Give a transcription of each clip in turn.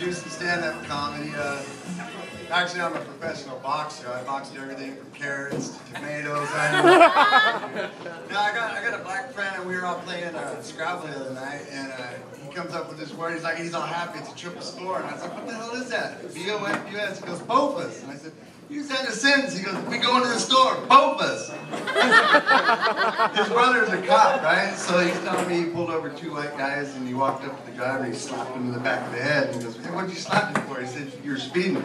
do some stand-up comedy. Uh, actually, I'm a professional boxer. I boxed everything from carrots to tomatoes. I, now, I got I got a black friend, and we were all playing uh, Scrabble the other night, and uh, he comes up with this word. He's like, he's all happy. It's a triple score, and I was like, what the hell is that? B O F U S. He goes, Bofus, and I said. That in a sentence. He goes, we go into the store, both us. His brother's a cop, right? So he's telling me he pulled over two white guys and he walked up to the driver and he slapped him in the back of the head. And he goes, hey, what'd you slap me for? He said, you're speeding.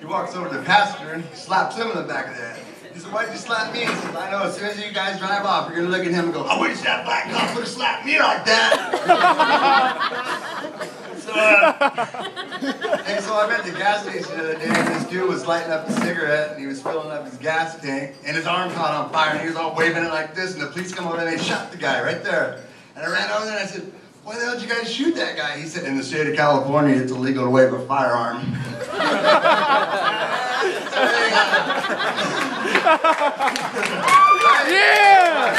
He walks over to the passenger and he slaps him in the back of the head. He said, why'd you slap me? He says, I know, as soon as you guys drive off, you're gonna look at him and go, I wish that black cop would have slapped me like that. so, uh, so I'm at the gas station the other day, and this dude was lighting up a cigarette, and he was filling up his gas tank, and his arm caught on fire, and he was all waving it like this, and the police come over and they shot the guy right there. And I ran over there and I said, why the hell did you guys shoot that guy? He said, in the state of California, it's illegal to wave a firearm. yeah!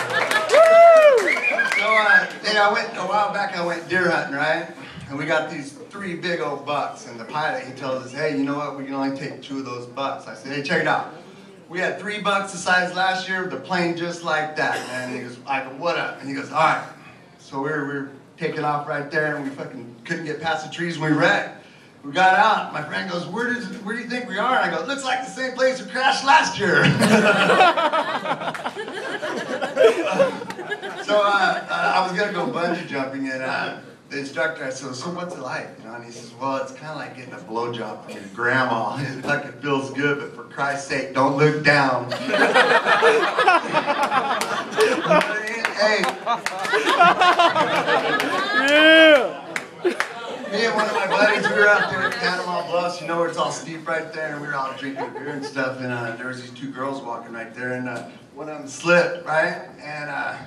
So, uh, you know, I went, a while back I went deer hunting, right? And we got these three big old bucks, and the pilot, he tells us, hey, you know what, we can only take two of those bucks. I said, hey, check it out. We had three bucks the size last year, the plane just like that, man. And he goes, I go, what up? And he goes, all right. So we were, we were taking off right there, and we fucking couldn't get past the trees, and we wrecked. We got out. My friend goes, where, does, where do you think we are? And I go, looks like the same place we crashed last year. so uh, uh, I was going to go bungee jumping, and uh, the instructor, I said, so what's it like? You know, and he says, well, it's kind of like getting a blowjob from your grandma. It feels good, but for Christ's sake, don't look down. you know I mean? Hey. Yeah! Me and one of my buddies, we were out there at Panorama Bluffs, you know where it's all steep right there, and we were all drinking beer and stuff, and uh, there was these two girls walking right there, and uh, one of them slipped, right? And uh,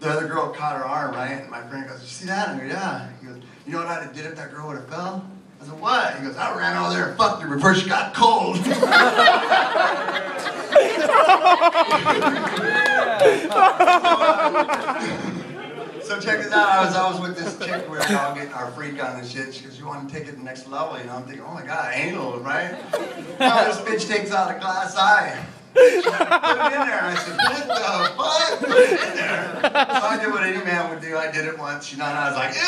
the other girl caught her arm, right? And my friend goes, you see that? I go, yeah. He goes, you know what I'd have did if that girl would have fell? I said, what? He goes, I ran over there and fucked her before she got cold. So check this out. I was I was with this chick. We were all getting our freak on and shit. She goes, "You want to take it to the next level?" You know, I'm thinking, "Oh my god, anal, right?" Now this bitch takes out a glass eye. In there. I said, "What the fuck? Put in there." So I did what any man would do. I did it once. You know, and I was like, "Ew!"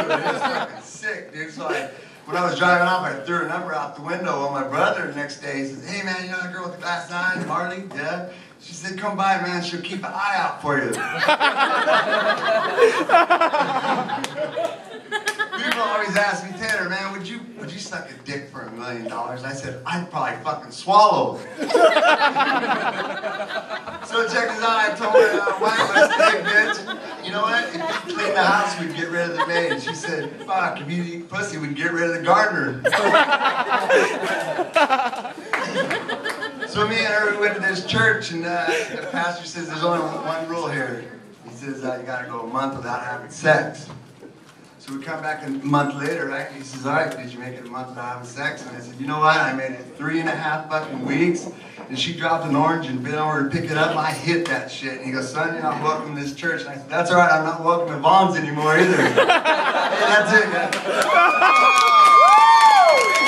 It was fucking sick, dude. So I. When I was driving off, I threw a number out the window. Well, my brother the next day says, "Hey man, you know that girl with the glass eye, Marley? Yeah." She said, "Come by, man. She'll keep an eye out for you." People always ask me, suck a dick for a million dollars? I said, I'd probably fucking swallow so check this out. I told her, uh, wow, that's big, bitch. You know what? If you clean the house, we'd get rid of the maid. She said, fuck, if you eat pussy, we'd get rid of the gardener. so me and her we went to this church, and uh, the pastor says there's only one rule here. He says uh, you gotta go a month without having sex. So we come back a month later, right? He says, all right, did you make it a month without having sex? And I said, you know what? I made it three and a half fucking weeks. And she dropped an orange and bent over to pick it up. And I hit that shit. And he goes, son, you're not welcome to this church. And I said, that's all right. I'm not welcome to Vons anymore either. that's it, guys.